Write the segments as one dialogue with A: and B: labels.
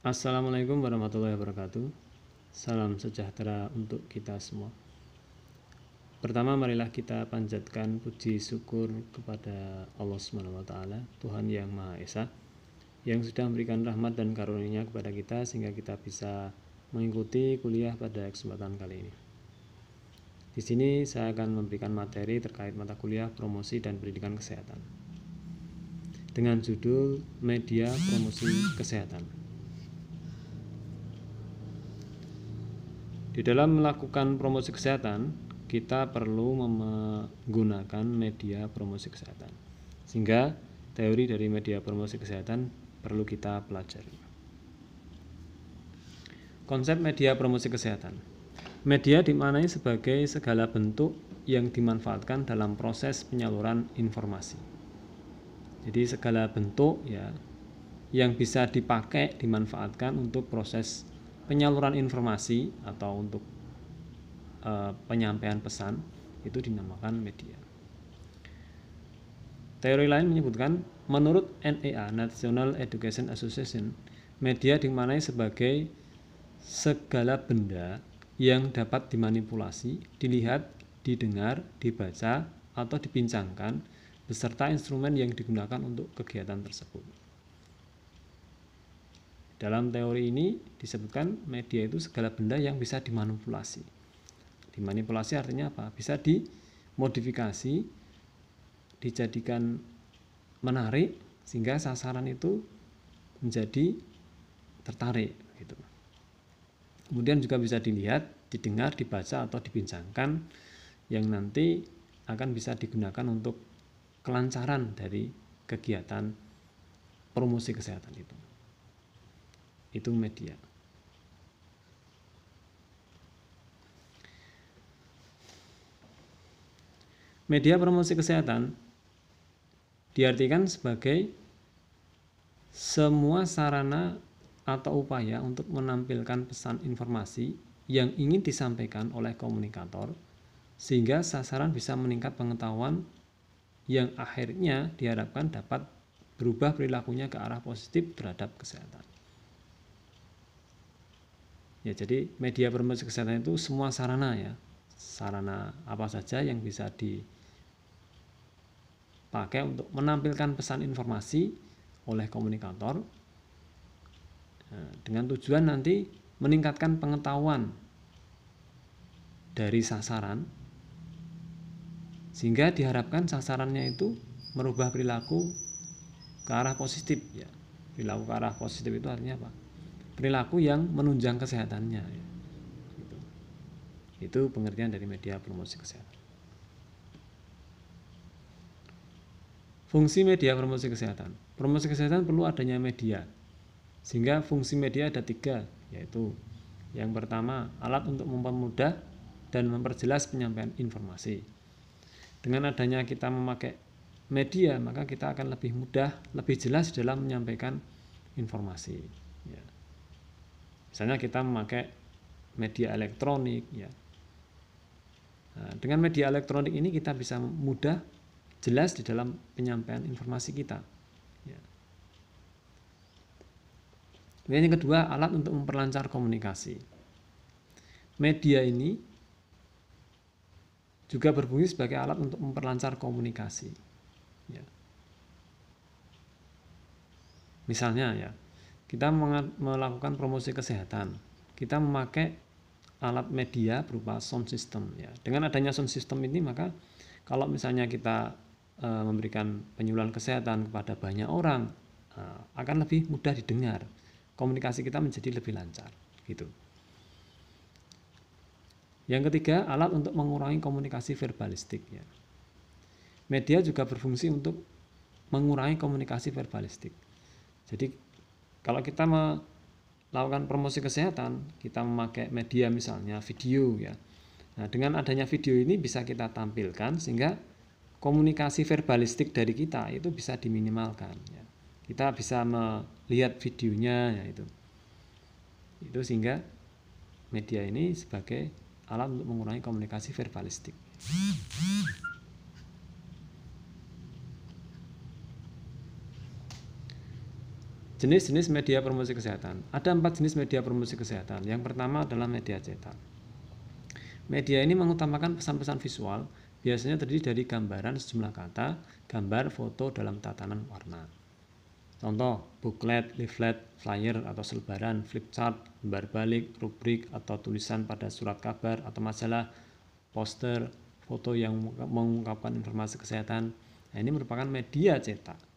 A: Assalamualaikum warahmatullahi wabarakatuh. Salam sejahtera untuk kita semua. Pertama marilah kita panjatkan puji syukur kepada Allah Subhanahu wa taala, Tuhan yang Maha Esa yang sudah memberikan rahmat dan karunia kepada kita sehingga kita bisa mengikuti kuliah pada kesempatan kali ini. Di sini saya akan memberikan materi terkait mata kuliah promosi dan pendidikan kesehatan dengan judul Media Promosi Kesehatan. Di dalam melakukan promosi kesehatan, kita perlu menggunakan media promosi kesehatan. Sehingga teori dari media promosi kesehatan perlu kita pelajari. Konsep media promosi kesehatan. Media dimaknai sebagai segala bentuk yang dimanfaatkan dalam proses penyaluran informasi. Jadi segala bentuk ya yang bisa dipakai dimanfaatkan untuk proses penyaluran informasi atau untuk uh, penyampaian pesan itu dinamakan media. Teori lain menyebutkan menurut NEA National Education Association, media dimaknai sebagai segala benda yang dapat dimanipulasi, dilihat, didengar, dibaca, atau dibincangkan beserta instrumen yang digunakan untuk kegiatan tersebut. Dalam teori ini disebutkan media itu segala benda yang bisa dimanipulasi. Dimanipulasi artinya apa? Bisa dimodifikasi, dijadikan menarik sehingga sasaran itu menjadi tertarik gitu. Kemudian juga bisa dilihat, didengar, dibaca atau dibincangkan yang nanti akan bisa digunakan untuk kelancaran dari kegiatan promosi kesehatan itu itu media. Media promosi kesehatan diartikan sebagai semua sarana atau upaya untuk menampilkan pesan informasi yang ingin disampaikan oleh komunikator sehingga sasaran bisa meningkat pengetahuan yang akhirnya diharapkan dapat berubah perilakunya ke arah positif terhadap kesehatan. Ya, jadi media promosi kesehatan itu semua sarana ya. Sarana apa saja yang bisa dipakai untuk menampilkan pesan informasi oleh komunikator nah, dengan tujuan nanti meningkatkan pengetahuan dari sasaran sehingga diharapkan sasarannya itu merubah perilaku ke arah positif ya. Perilaku ke arah positif itu artinya apa? Perilaku yang menunjang kesehatannya. Ya. Itu. Itu pengertian dari media promosi kesehatan. Fungsi media promosi kesehatan. Promosi kesehatan perlu adanya media. Sehingga fungsi media ada tiga, yaitu yang pertama alat untuk mempermudah dan memperjelas penyampaian informasi. Dengan adanya kita memakai media, maka kita akan lebih mudah, lebih jelas dalam menyampaikan informasi. Ya. Misalnya kita memakai media elektronik ya. Nah, dengan media elektronik ini kita bisa mudah jelas di dalam penyampaian informasi kita. Ya. Kemudian yang kedua alat untuk memperlancar komunikasi. Media ini juga berfungsi sebagai alat untuk memperlancar komunikasi. Ya. Misalnya ya, kita melakukan promosi kesehatan. Kita memakai alat media berupa sound system ya. Dengan adanya sound system ini maka kalau misalnya kita e, memberikan penyuluhan kesehatan kepada banyak orang e, akan lebih mudah didengar. Komunikasi kita menjadi lebih lancar gitu. Yang ketiga, alat untuk mengurangi komunikasi verbalistik ya. Media juga berfungsi untuk mengurangi komunikasi verbalistik. Jadi kalau kita melakukan promosi kesehatan, kita memakai media misalnya video ya. Nah, dengan adanya video ini bisa kita tampilkan sehingga komunikasi verbalistik dari kita itu bisa diminimalkan ya. Kita bisa melihat videonya ya itu. Itu sehingga media ini sebagai alat untuk mengurangi komunikasi verbalistik. Jenis-jenis media promosi kesehatan. Ada empat jenis media promosi kesehatan. Yang pertama adalah media cetak. Media ini mengutamakan pesan-pesan visual, biasanya terdiri dari gambaran sejumlah kata, gambar, foto dalam tatanan warna. Contoh, booklet, leaflet, flyer atau selebaran, flip chart, lembar balik, rubrik atau tulisan pada surat kabar atau majalah, poster, foto yang mengungkapkan informasi kesehatan. Nah, ini merupakan media cetak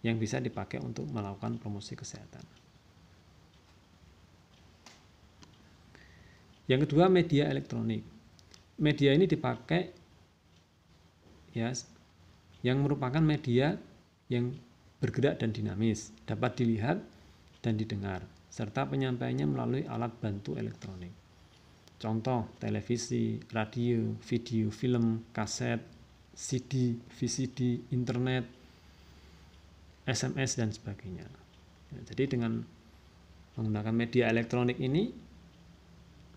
A: yang bisa dipakai untuk melakukan promosi kesehatan. Yang kedua media elektronik. Media ini dipakai ya yang merupakan media yang bergerak dan dinamis, dapat dilihat dan didengar, serta penyampaiannya melalui alat bantu elektronik. Contoh televisi, radio, video, film, kaset, CD, VCD, internet, SMS dan sebagainya. Ya, jadi dengan menggunakan media elektronik ini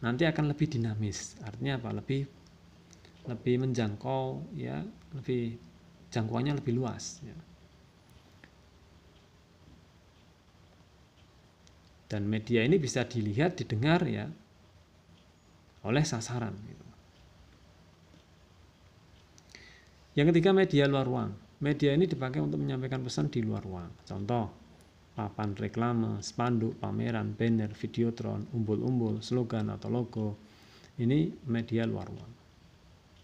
A: nanti akan lebih dinamis. Artinya apa? Lebih lebih menjangkau ya, lebih jangkauannya lebih luas ya. Dan media ini bisa dilihat, didengar ya oleh sasaran gitu. Yang ketiga media luar ruang. Media ini dipakai untuk menyampaikan pesan di luar ruang. Contoh, papan reklame, spanduk, pameran, banner, videotron, umbul-umbul, slogan atau logo. Ini media luar ruang.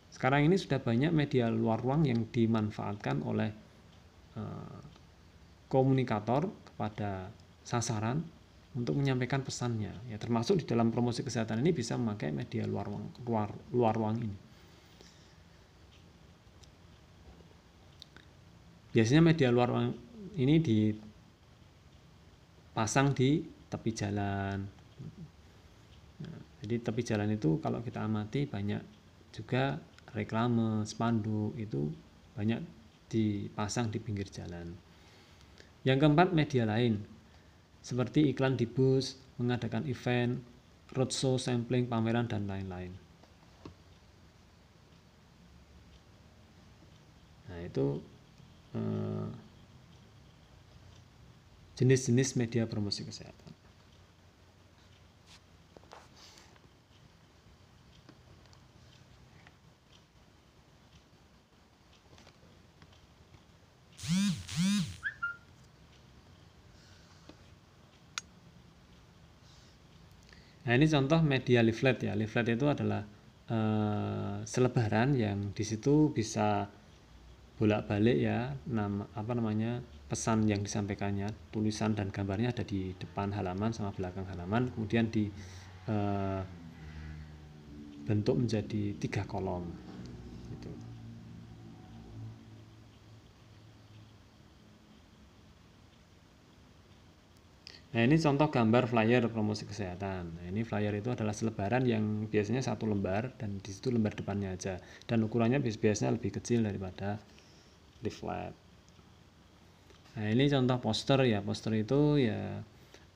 A: Sekarang ini sudah banyak media luar ruang yang dimanfaatkan oleh uh, komunikator kepada sasaran untuk menyampaikan pesannya. Ya, termasuk di dalam promosi kesehatan ini bisa memakai media luar ruang, luar, luar ruang ini. Biasanya media luar ini dipasang di tepi jalan. Jadi tepi jalan itu kalau kita amati banyak juga reklame spanduk itu banyak dipasang di pinggir jalan. Yang keempat media lain. Seperti iklan di bus mengadakan event roadshow sampling pameran dan lain-lain. Nah itu jenis-jenis media promosi kesehatan. Nah ini contoh media leaflet ya. Leaflet itu adalah uh, selebaran yang di situ bisa bolak-balik ya nama apa namanya pesan yang disampaikannya tulisan dan gambarnya ada di depan halaman sama belakang halaman kemudian di eh, bentuk menjadi tiga kolom gitu. Nah ini contoh gambar flyer promosi kesehatan. Nah ini flyer itu adalah selebaran yang biasanya satu lembar dan di situ lembar depannya aja dan ukurannya biasanya lebih kecil daripada leaflet. Nah ini contoh poster ya poster itu ya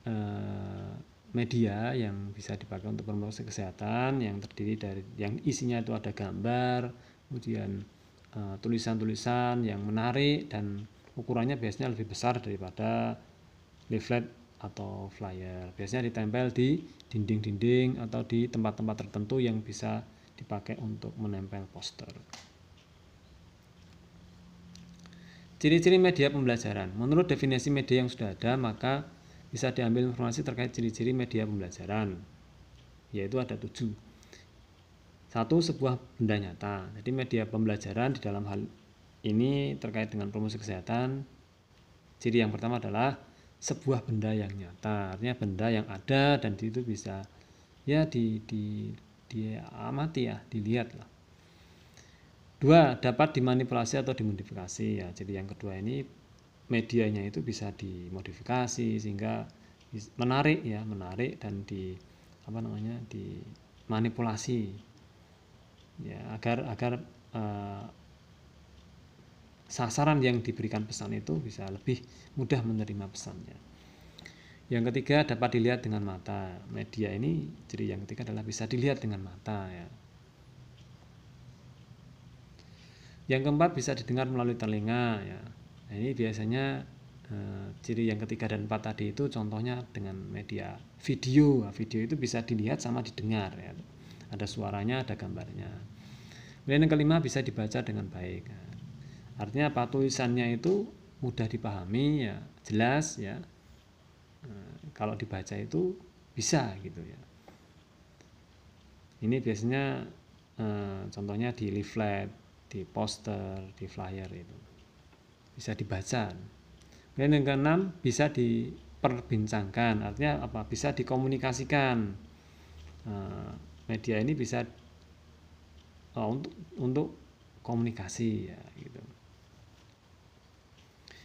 A: eh, media yang bisa dipakai untuk promosi kesehatan yang terdiri dari yang isinya itu ada gambar kemudian eh, tulisan-tulisan yang menarik dan ukurannya biasanya lebih besar daripada leaflet atau flyer biasanya ditempel di dinding-dinding atau di tempat-tempat tertentu yang bisa dipakai untuk menempel poster. Ciri-ciri media pembelajaran. Menurut definisi media yang sudah ada, maka bisa diambil informasi terkait ciri-ciri media pembelajaran. Yaitu ada tujuh. Satu, sebuah benda nyata. Jadi media pembelajaran di dalam hal ini terkait dengan promosi kesehatan. Ciri yang pertama adalah sebuah benda yang nyata. Artinya benda yang ada dan itu bisa ya di, di, diamati ya, dilihat lah. Dua, dapat dimanipulasi atau dimodifikasi ya. Jadi yang kedua ini medianya itu bisa dimodifikasi sehingga menarik ya, menarik dan di apa namanya? dimanipulasi ya agar agar uh, sasaran yang diberikan pesan itu bisa lebih mudah menerima pesannya. Yang ketiga dapat dilihat dengan mata. Media ini jadi yang ketiga adalah bisa dilihat dengan mata ya. Yang keempat bisa didengar melalui telinga ya. Nah, ini biasanya eh, ciri yang ketiga dan empat tadi itu contohnya dengan media video. Nah, video itu bisa dilihat sama didengar ya. Ada suaranya, ada gambarnya. Kemudian yang kelima bisa dibaca dengan baik. Nah, artinya apa? Tulisannya itu mudah dipahami ya, jelas ya. Nah, kalau dibaca itu bisa gitu ya. Ini biasanya eh, contohnya di leaflet, di poster, di flyer itu bisa dibaca. Kemudian yang keenam bisa diperbincangkan, artinya apa? Bisa dikomunikasikan. Eh, media ini bisa oh, untuk untuk komunikasi ya gitu.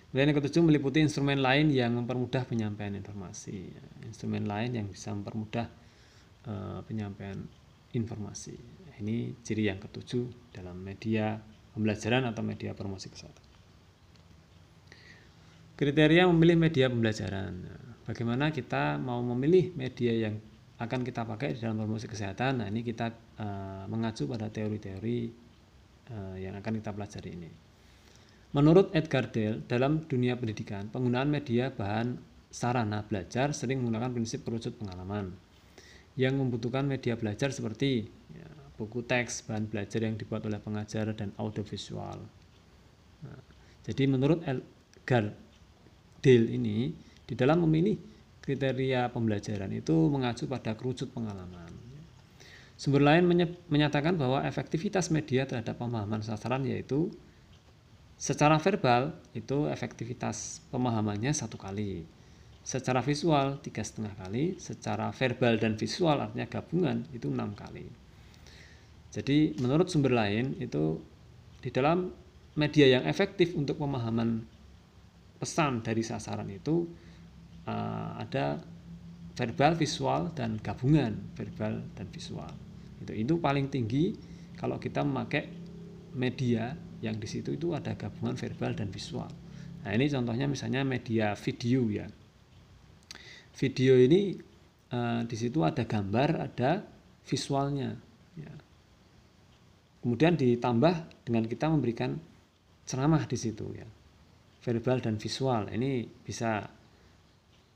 A: Kemudian yang ketujuh meliputi instrumen lain yang mempermudah penyampaian informasi. Ya. Instrumen lain yang bisa mempermudah uh, penyampaian informasi. Ini ciri yang ketujuh dalam media pembelajaran atau media promosi kesehatan. Kriteria memilih media pembelajaran. Bagaimana kita mau memilih media yang akan kita pakai dalam promosi kesehatan? Nah, ini kita uh, mengacu pada teori-teori uh, yang akan kita pelajari ini. Menurut Edgar Dale, dalam dunia pendidikan, penggunaan media bahan sarana belajar sering menggunakan prinsip kerucut pengalaman yang membutuhkan media belajar seperti ya, buku teks, bahan belajar yang dibuat oleh pengajar, dan audiovisual. Nah, jadi menurut Edgar Dale ini, di dalam memilih kriteria pembelajaran itu mengacu pada kerucut pengalaman. Sumber lain menyatakan bahwa efektivitas media terhadap pemahaman sasaran yaitu secara verbal itu efektivitas pemahamannya satu kali, secara visual tiga setengah kali, secara verbal dan visual artinya gabungan itu enam kali. Jadi menurut sumber lain itu di dalam media yang efektif untuk pemahaman pesan dari sasaran itu uh, ada verbal, visual dan gabungan verbal dan visual. Itu itu paling tinggi kalau kita memakai media yang di situ itu ada gabungan verbal dan visual. Nah ini contohnya misalnya media video ya video ini uh, di situ ada gambar, ada visualnya. Ya. Kemudian ditambah dengan kita memberikan ceramah di situ ya, verbal dan visual. Ini bisa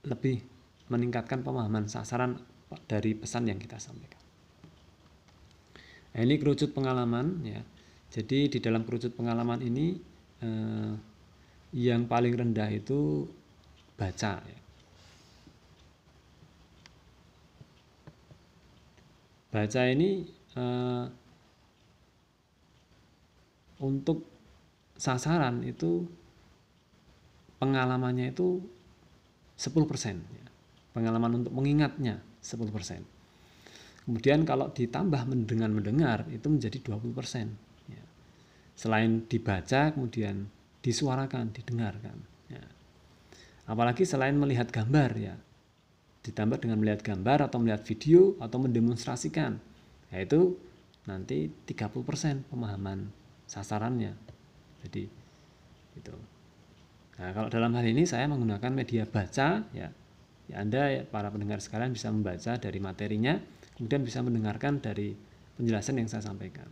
A: lebih meningkatkan pemahaman sasaran dari pesan yang kita sampaikan. Nah, ini kerucut pengalaman ya. Jadi di dalam kerucut pengalaman ini eh, yang paling rendah itu baca ya. Baca ini uh, untuk sasaran itu pengalamannya itu 10% ya. pengalaman untuk mengingatnya 10% kemudian kalau ditambah dengan mendengar itu menjadi 20% ya. selain dibaca kemudian disuarakan didengarkan ya. apalagi selain melihat gambar ya ditambah dengan melihat gambar atau melihat video atau mendemonstrasikan. Yaitu nanti 30% pemahaman sasarannya. Jadi itu. Nah kalau dalam hal ini saya menggunakan media baca ya. Ya Anda ya, para pendengar sekalian bisa membaca dari materinya kemudian bisa mendengarkan dari penjelasan yang saya sampaikan.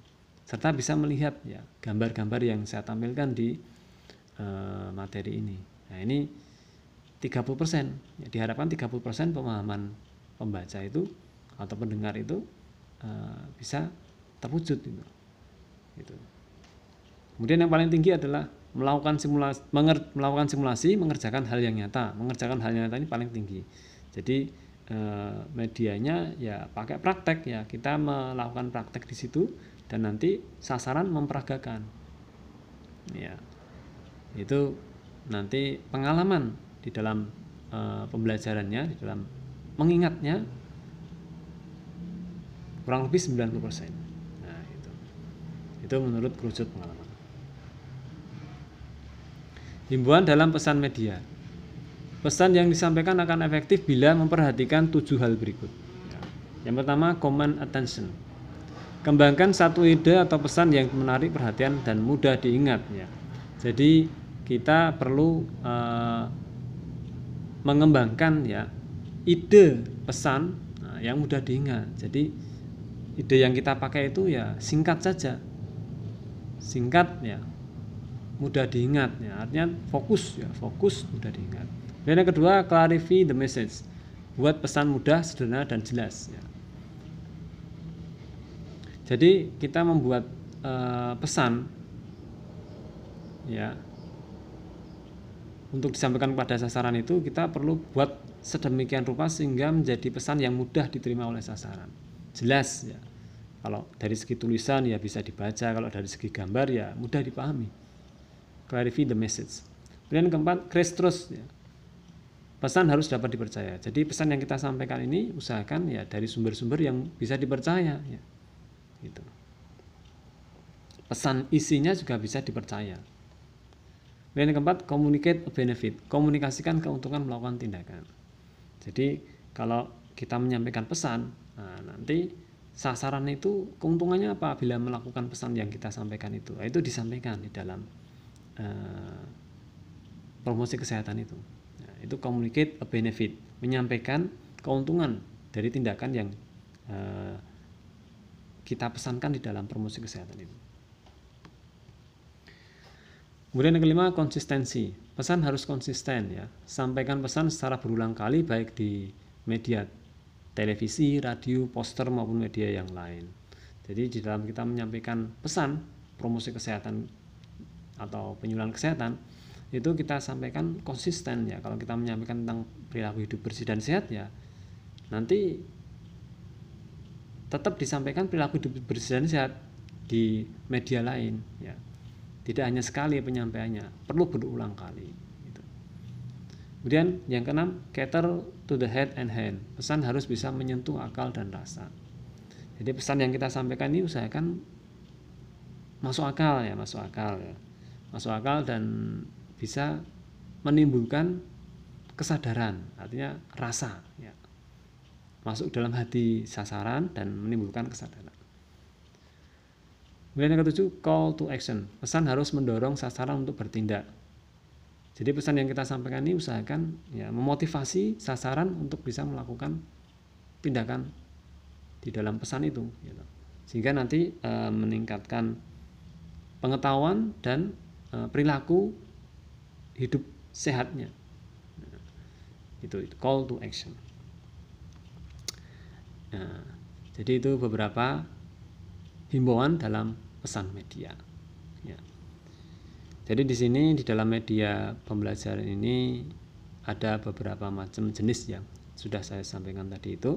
A: Serta bisa melihat ya gambar-gambar yang saya tampilkan di uh, materi ini. Nah ini 30%. Ya, diharapkan 30% pemahaman pembaca itu atau pendengar itu uh, bisa terwujud gitu. gitu. Kemudian yang paling tinggi adalah melakukan simulasi, menger, melakukan simulasi, mengerjakan hal yang nyata. Mengerjakan hal yang nyata ini paling tinggi. Jadi uh, medianya ya pakai praktek ya. Kita melakukan praktek di situ dan nanti sasaran memperagakan. Ya. Itu nanti pengalaman di dalam uh, pembelajarannya, di dalam mengingatnya kurang lebih 90%. Nah, itu. Itu menurut kerucut pengalaman. Himbauan dalam pesan media. Pesan yang disampaikan akan efektif bila memperhatikan tujuh hal berikut. Yang pertama, command attention. Kembangkan satu ide atau pesan yang menarik perhatian dan mudah diingat. Ya. Jadi kita perlu uh, mengembangkan ya ide pesan nah, yang mudah diingat. Jadi ide yang kita pakai itu ya singkat saja. Singkat ya. mudah diingat ya artinya fokus ya fokus mudah diingat dan yang kedua clarify the message buat pesan mudah sederhana dan jelas ya jadi kita membuat uh, pesan ya untuk disampaikan kepada sasaran itu kita perlu buat sedemikian rupa sehingga menjadi pesan yang mudah diterima oleh sasaran. Jelas ya. Kalau dari segi tulisan ya bisa dibaca. Kalau dari segi gambar ya mudah dipahami. Clarify the message. Kemudian keempat crash trust ya. Pesan harus dapat dipercaya. Jadi pesan yang kita sampaikan ini usahakan ya dari sumber-sumber yang bisa dipercaya ya. Gitu. Pesan isinya juga bisa dipercaya kemudian yang keempat communicate benefit. Komunikasikan keuntungan melakukan tindakan. Jadi kalau kita menyampaikan pesan nah nanti sasaran itu keuntungannya apa bila melakukan pesan yang kita sampaikan itu? Nah, itu disampaikan di dalam uh, promosi kesehatan itu. Nah, itu communicate a benefit. Menyampaikan keuntungan dari tindakan yang uh, kita pesankan di dalam promosi kesehatan itu kemudian yang kelima konsistensi pesan harus konsisten ya sampaikan pesan secara berulang kali baik di media televisi, radio, poster maupun media yang lain. Jadi di dalam kita menyampaikan pesan promosi kesehatan atau penyuluhan kesehatan itu kita sampaikan konsisten ya. Kalau kita menyampaikan tentang perilaku hidup bersih dan sehat ya nanti tetap disampaikan perilaku hidup bersih dan sehat di media lain ya. Tidak hanya sekali penyampaiannya, perlu berulang kali. Kemudian yang keenam, cater to the head and hand. Pesan harus bisa menyentuh akal dan rasa. Jadi pesan yang kita sampaikan ini usahakan masuk akal ya, masuk akal ya. Masuk akal dan bisa menimbulkan kesadaran, artinya rasa ya. Masuk dalam hati sasaran dan menimbulkan kesadaran. Kemudian yang ketujuh, call to action. Pesan harus mendorong sasaran untuk bertindak jadi pesan yang kita sampaikan ini usahakan ya memotivasi sasaran untuk bisa melakukan tindakan di dalam pesan itu, gitu. sehingga nanti e, meningkatkan pengetahuan dan e, perilaku hidup sehatnya. Nah, itu call to action. Nah, jadi itu beberapa himbauan dalam pesan media. Jadi di sini di dalam media pembelajaran ini ada beberapa macam jenis yang sudah saya sampaikan tadi itu.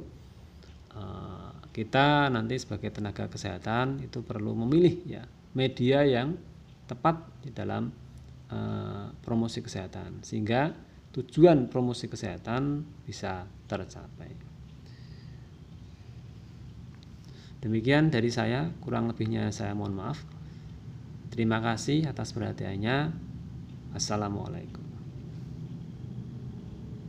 A: Eh, kita nanti sebagai tenaga kesehatan itu perlu memilih ya media yang tepat di dalam eh, promosi kesehatan sehingga tujuan promosi kesehatan bisa tercapai. Demikian dari saya, kurang lebihnya saya mohon maaf. Terima kasih atas perhatiannya. Assalamualaikum.